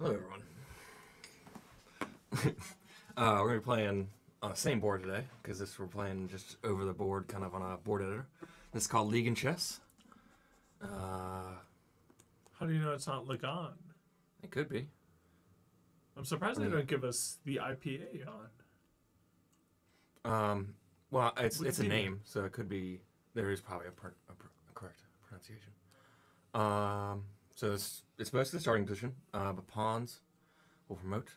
Hello, everyone. uh, we're gonna be playing on the same board today because this we're playing just over the board, kind of on a board editor. This is called Legan Chess. Uh, How do you know it's not Lagan? it could be. I'm surprised they Yeah. don't give us the IPA on. Um, well, it's What it's a do you mean? name, so it could be. There is probably a, pr- a, pr- a correct pronunciation. Um, so it's it's mostly the starting position, uh, but pawns will promote.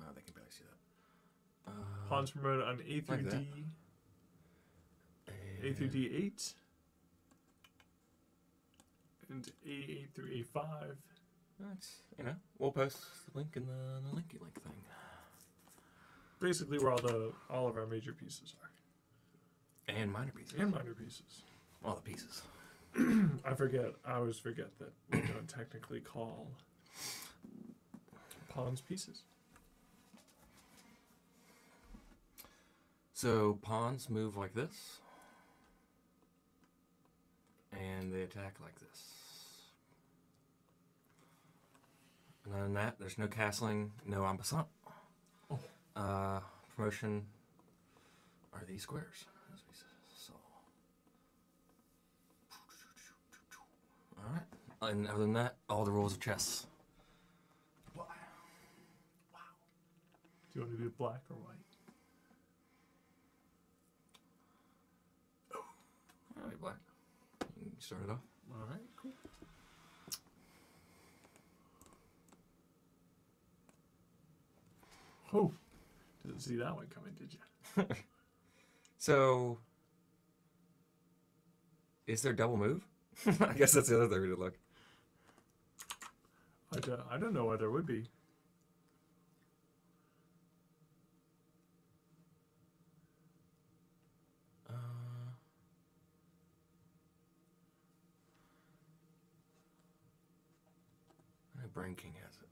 Uh, they can barely see that. Uh, Pawns promote on A through like. D, A through D8, and A8 through A5. That's you know we'll post the link in the, the linky link thing. Basically, where all the all of our major pieces are, And minor pieces. and minor pieces. all the pieces. I forget. I always forget that we don't technically call pawns pieces. So pawns move like this, and they attack like this. And other than that, there's no castling, no en passant. Oh. Uh, promotion are these squares, as we s- saw. All right. And other than that, all the rules of chess. Do you want to do black or white? All right, black. You can start it off. All right, cool. Oh, didn't see that one coming, did you? So, is there double move? I guess that's the other thing we did look. I don't, I don't know why there would be. Uh, I Brain King has it.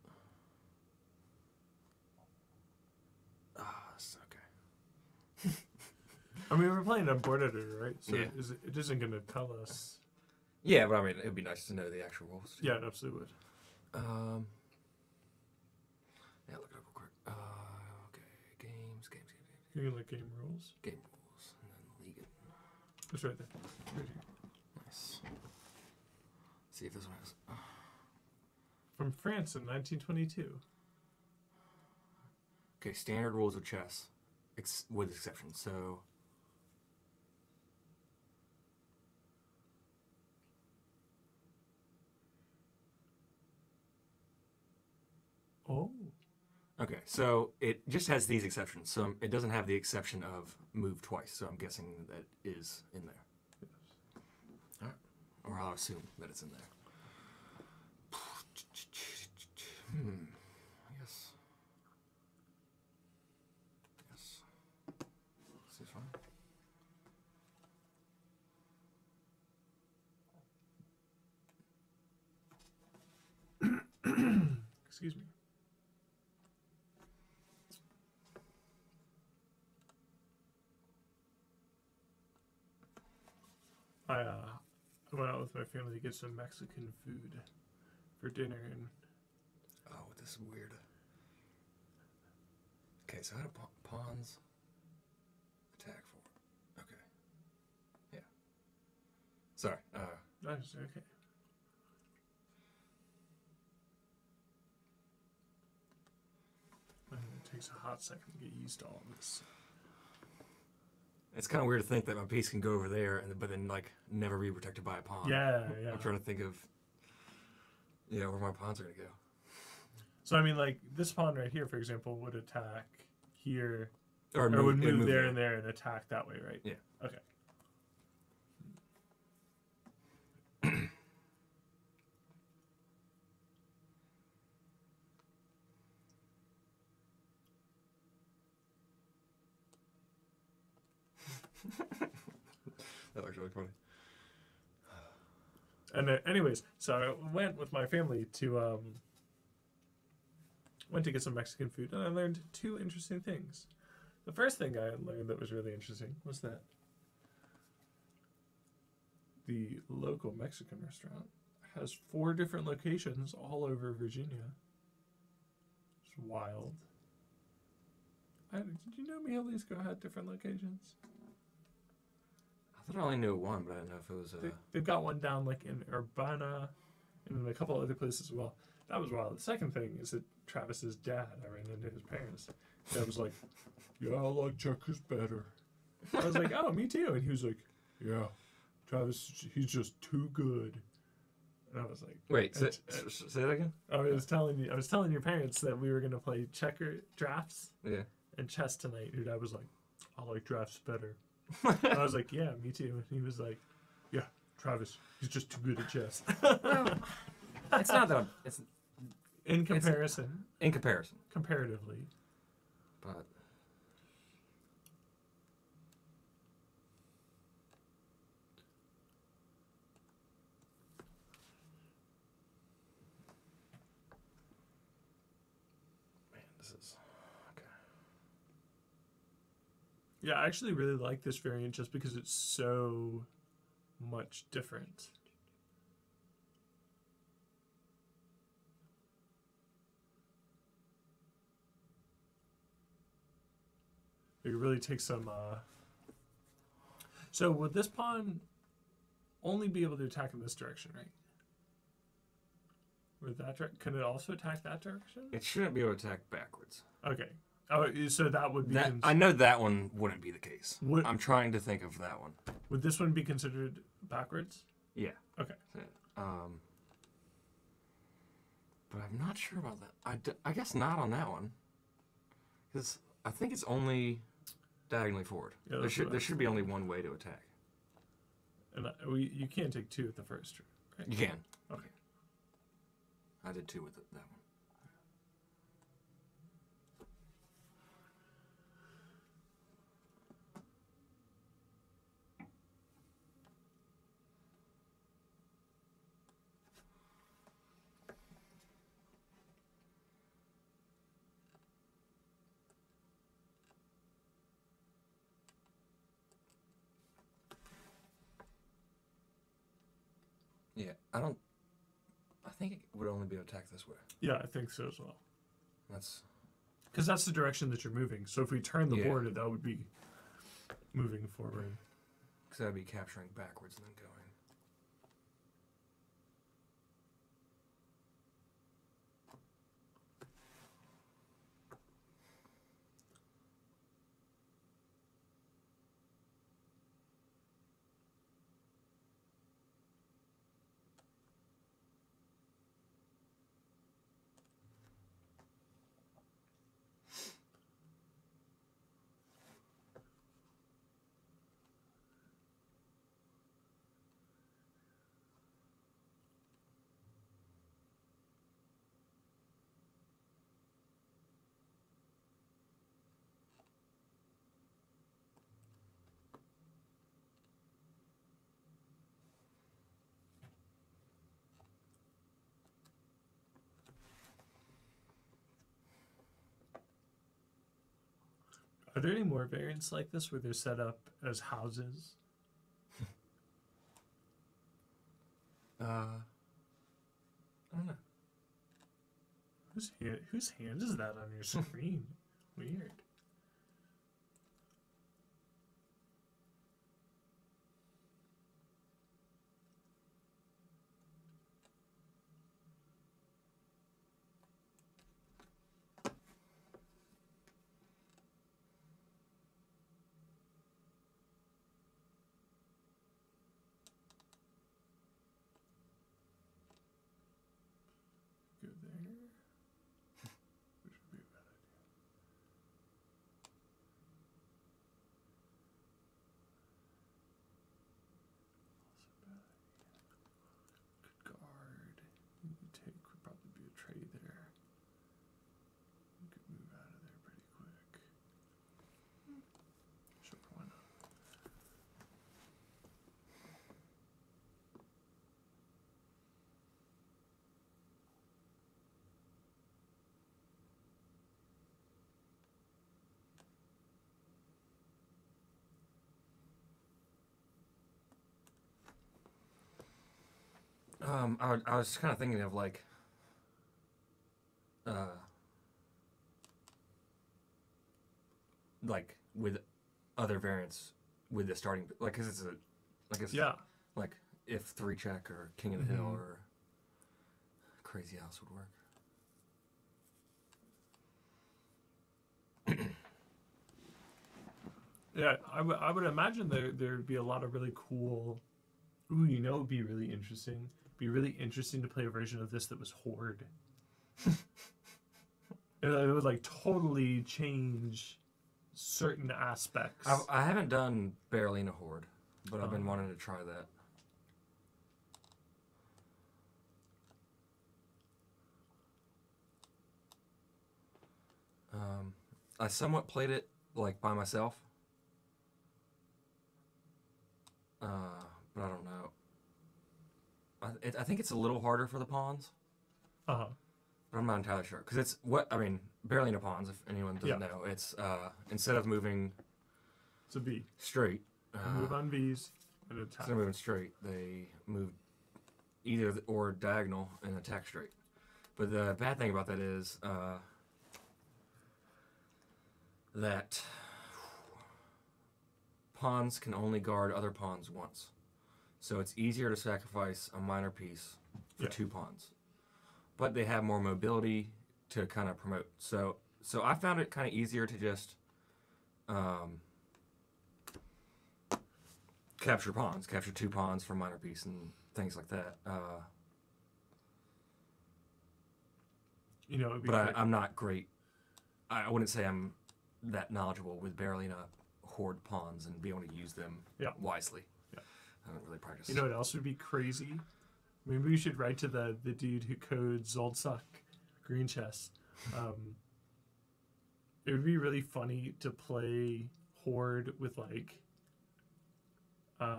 Ah, it's okay. I mean, we're playing a board editor, right? So Yeah. is it, it isn't going to tell us. Yeah, but I mean, it'd be nice to know the actual rules. too. Yeah, it absolutely would. Um. Yeah, look it up real quick. Uh, okay, games, games, games, games, You can look game rules. game rules, and then league it. It's right there. Right here. Nice. See if this one has. From France in 1922. Okay, standard rules of chess, ex- with exceptions. So, Oh. Okay, so it just has these exceptions. So it doesn't have the exception of move twice. So I'm guessing that is in there. All right, or I'll assume that it's in there. Hmm. Guess. Yes. Seems fine. Excuse me. I uh, I went out with my family to get some Mexican food for dinner, and Oh, this is weird. Okay, so how do pa- pawns attack for? Okay. Yeah. Sorry. Uh, that's okay. It takes a hot second to get used to all of this. It's kind of weird to think that my piece can go over there, and but then like never be protected by a pawn. Yeah, yeah. I'm trying to think of, yeah, where my pawns are gonna go. So I mean, like this pawn right here, for example, would attack here, Or, or would and move, there and there and attack that way, right? Yeah. Okay. That looks really funny. And uh, anyways, so I went with my family to um went to get some Mexican food, and I learned two interesting things. The first thing I learned that was really interesting was that the local Mexican restaurant has four different locations all over Virginia. It's wild. I, did you know Mi Jalisco had different locations? I thought I only knew one, but I didn't know if it was. Uh, They, they've got one down like in Urbana and in a couple other places as well. That was wild. The second thing is that Travis's dad, I ran into his parents. Dad was like, Yeah, I like checkers better. I was like, Oh, me too. And he was like, Yeah, Travis, he's just too good. And I was like, wait, say, say that again. I was telling you, I was telling your parents that we were gonna play checker drafts Yeah. and chess tonight. Dude, I was like, I like drafts better. I was like, Yeah, me too. And he was like, Yeah, Travis, he's just too good at chess. it's not that. I'm, it's In comparison, in comparison, comparatively. but Yeah, I actually really like this variant just because it's so much different. It really takes some. Uh... So would this pawn only be able to attack in this direction, right? With that, dire- can it also attack that direction? It shouldn't be able to attack backwards. Okay. Oh, so that would be. That cons- I know that one wouldn't be the case. Would- I'm trying to think of that one. would this one be considered backwards? Yeah. Okay. Um, but I'm not sure about that. I, d- I guess not on that one. Because I think it's only diagonally forward. Yeah, there that's should I there should be only one way to attack. And I, we, you can't take two at the first, right? You can. Okay. I did two with it, that one. I don't. I think it would only be able to attack this way. Yeah, I think so as well. That's Because that's the direction that you're moving. So if we turn the Yeah. board, that would be moving forward. because that'd be capturing backwards and then going. Are there any more variants like this where they're set up as houses? Uh, I don't know. Whose hand, whose hand is that on your screen? Weird. Go there. Which would be a bad idea. Also bad idea. Good guard. You could take would probably be a trade there. You could move out of there pretty quick. Sure, why not? Um, I, I was kind of thinking of like, uh, like with other variants with the starting like because it's a like it's Yeah. like if three check or king of the hill Mhm. or crazy house would work. Yeah, I would I would imagine there there'd be a lot of really cool. Ooh, you know, it'd be really interesting. Be really interesting to play a version of this that was horde. it, it would like totally change certain aspects. I've, I haven't done Berolina Horde, but I've been Oh. wanting to try that. Um, I somewhat played it like by myself, uh, but I don't know. I, it, I think it's a little harder for the pawns, Uh huh. but I'm not entirely sure because it's what I mean. Barely Berolina pawns, if anyone doesn't Yeah. know, it's uh, instead of moving So B. straight, uh, Move on V's and attack. Instead of moving straight, they move either th- or diagonal and attack straight. But the bad thing about that is uh, that pawns can only guard other pawns once. So it's easier to sacrifice a minor piece for Yeah. two pawns. But they have more mobility to kind of promote. So so I found it kind of easier to just um, capture pawns, capture two pawns for minor piece and things like that. Uh, You know, but I, I'm not great. I, I wouldn't say I'm that knowledgeable with Berolina horde pawns and be able to use them Yeah. wisely. I haven't really practiced. You know what else would be crazy? Maybe we should write to the the dude who codes Zoldsakk Green Chess. Um, it would be really funny to play Horde with like uh,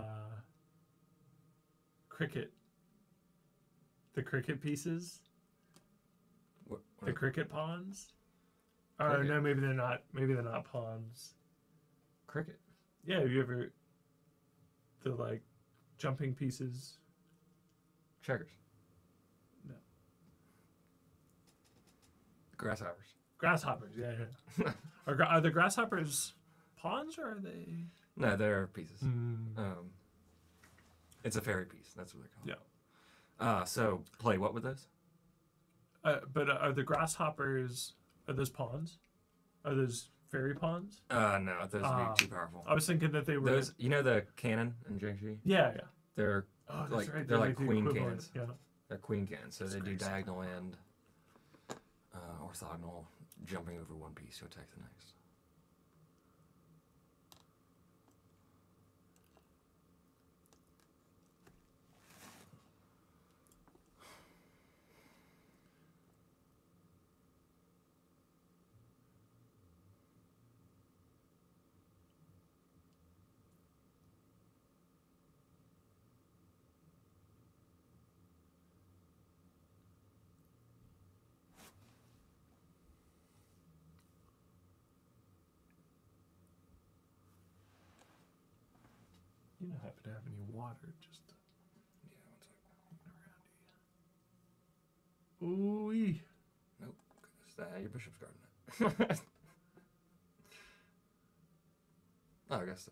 cricket. The cricket pieces, What- what the cricket pawns. Oh Cricket. no, maybe they're not. Maybe they're not pawns. cricket. Yeah, have you ever the like jumping pieces? Checkers. No. Grasshoppers. Grasshoppers, yeah, yeah. are, gra- are the grasshoppers pawns or are they? No, they're pieces. Mm. Um, it's a fairy piece. That's what they're Yeah. called. Uh, so play what with those? Uh, but are the grasshoppers? Are those pawns? Are those fairy pawns? Uh, no, those Ah. would be too powerful. I was thinking that they were. Those, you know, the cannon in Xiangqi. Yeah, yeah. They're Oh, that's Like- right. they're like the queen equivalent, cannons. Yeah. they're queen cannons, so they do diagonal and uh, orthogonal, jumping over one piece to attack the next. You don't happen to have any water, just Yeah, one sec. ooh wee. Nope, 'cause, uh, your bishop's guarding it. oh, I guess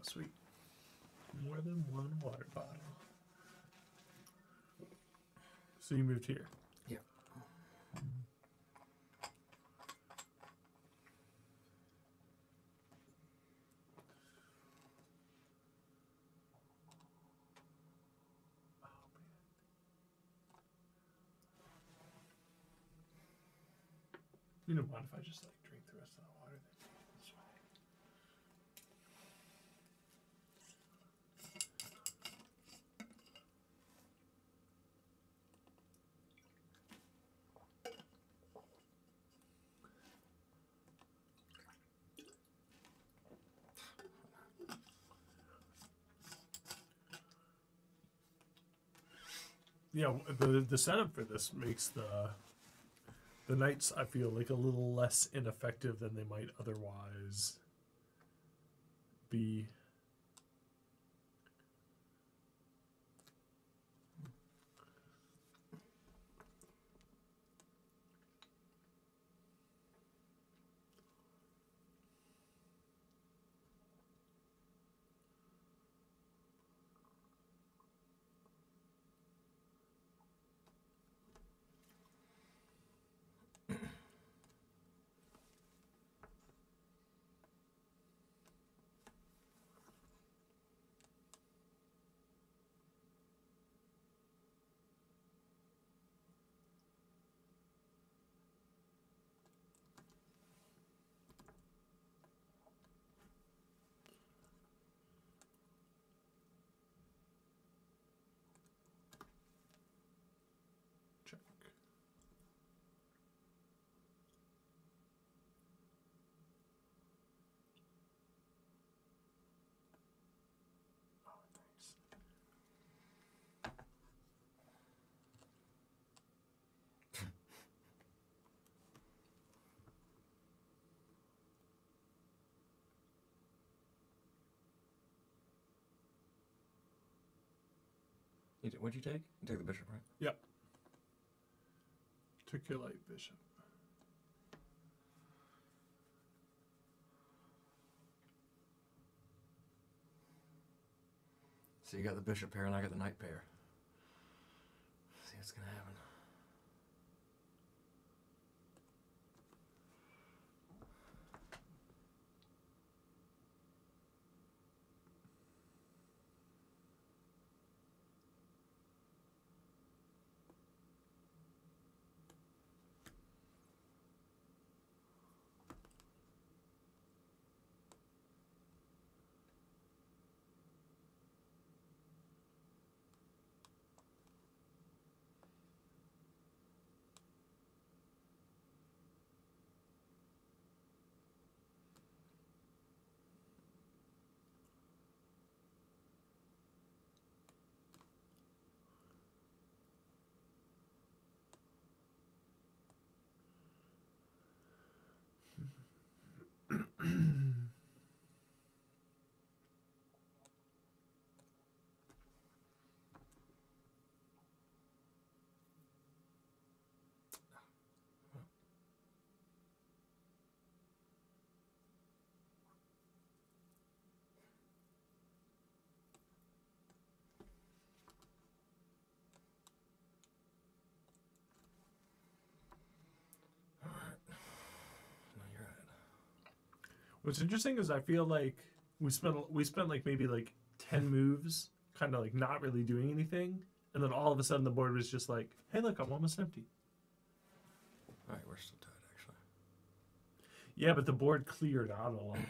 Oh, sweet. More than one water bottle. So you moved here. Yeah. Oh, you don't mind if I just like drink the rest of the water? Then? Yeah, the the setup for this makes the the knights I feel like a little less ineffective than they might otherwise be. You, what'd you take? You took the bishop, right? Yep. To kill light bishop. So you got the bishop pair and I got the knight pair. See what's gonna happen. Alright. No, you're right. What's interesting is I feel like we spent we spent like maybe like ten moves, kind of like not really doing anything, and then all of a sudden the board was just like, "Hey, look, I'm almost empty." Alright, we're still tied actually. Yeah, but the board cleared out a lot.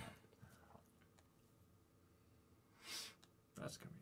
That's gonna be.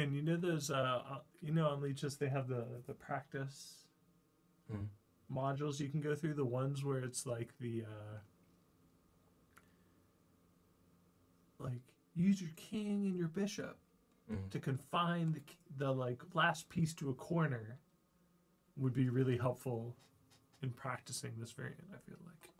Man, you know those uh uh, you know on lichess they have the the practice Mhm. modules you can go through the ones where it's like the uh like use your king and your bishop Mhm. to confine the the like last piece to a corner would be really helpful in practicing this variant I feel like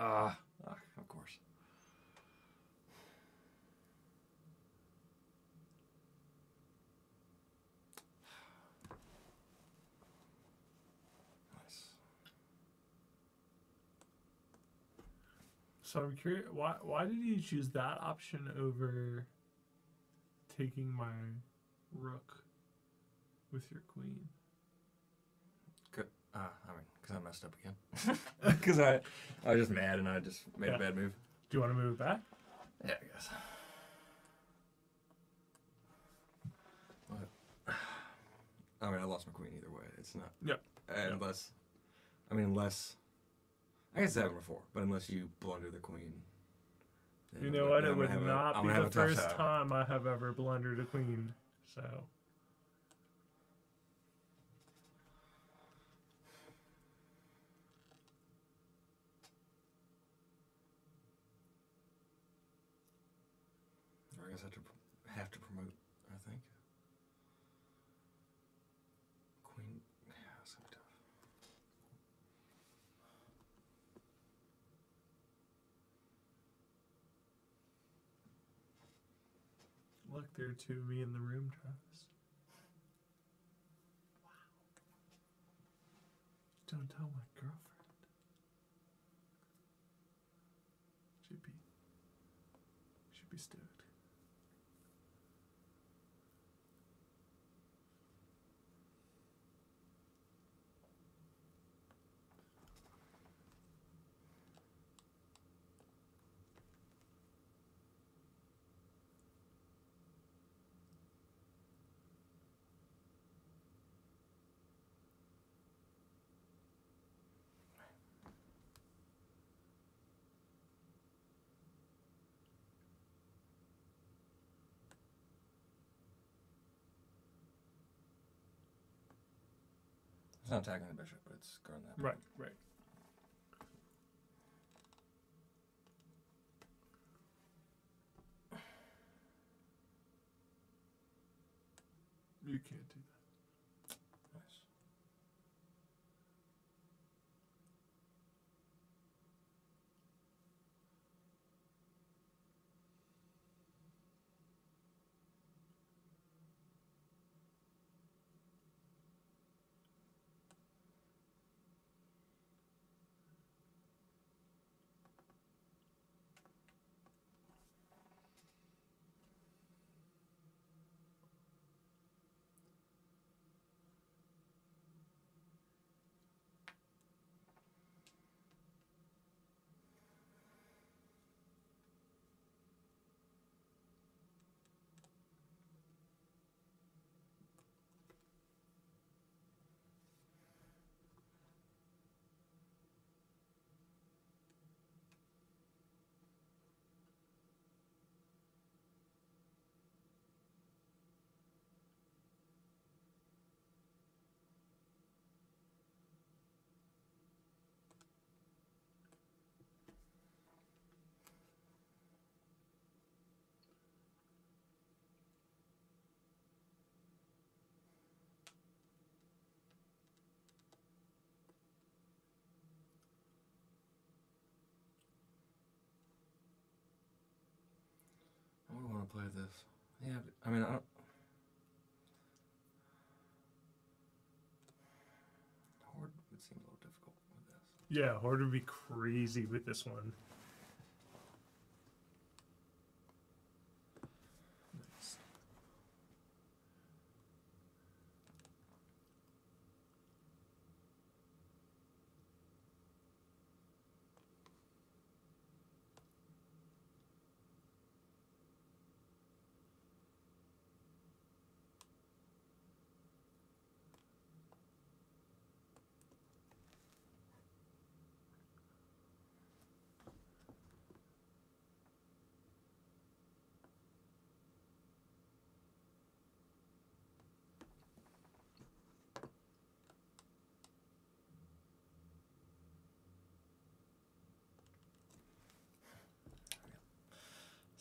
Uh, of course. Nice. So I'm curious, why why did you choose that option over taking my rook with your queen? Uh, I mean, because I messed up again. Because I, I was just mad and I just made Yeah. a bad move. Do you want to move it back? Yeah, I guess. But, I mean, I lost my queen either way. It's not. Yep. Unless, I mean, unless. I guess seven before, but unless you blunder the queen. You I'm know what? It would gonna a- not be the first time I have ever blundered a queen. So I have to, have to promote, I think. Queen. Yeah, it's tough. look, there are two of me in the room, Travis. Wow. Don't tell my girlfriend. She'd be she'd be stoked. It's not attacking the bishop, but it's guarding that. Right, right. You can't do that. Nice. I would want to play this. Yeah, I mean, I don't. Horde would seem a little difficult with this. Yeah, Horde would be crazy with this one. Nice.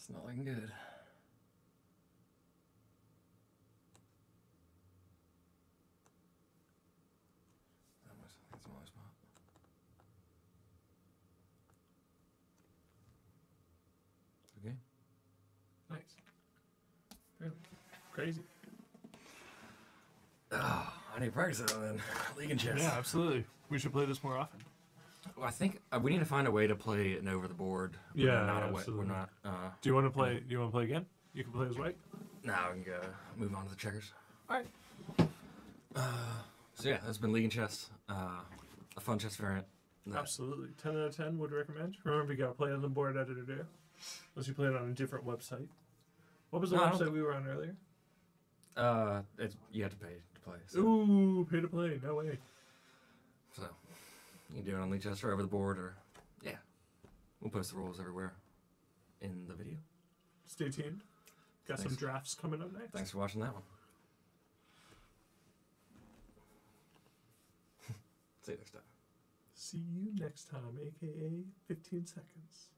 It's not looking good. That was, that's my spot. Okay. Nice. Really crazy. Oh, I need to practice it then. Legan chess. Yeah, absolutely. We should play this more often. Well, I think uh, we need to find a way to play it over the board. We're Yeah, not a way, absolutely. we're not. Uh, Do you want to play? Do you want to play again? You can play as white. now we can go move on to the checkers. All right. So yeah, that's been Legan Chess. Uh, a fun chess variant. that- Absolutely. 10 out of 10 would recommend. Remember, you got to play on the board editor too. Unless you play it on a different website. What was the No, I don't website we were on earlier? Uh, it's, you have to pay to play. So, Ooh, pay to play. No way. so you can do it on Chess over the board, or yeah, we'll post the rules everywhere in the video. Stay tuned. Got some drafts coming up next. Thanks for watching that one. See you next time. See you next time, aka 15 seconds.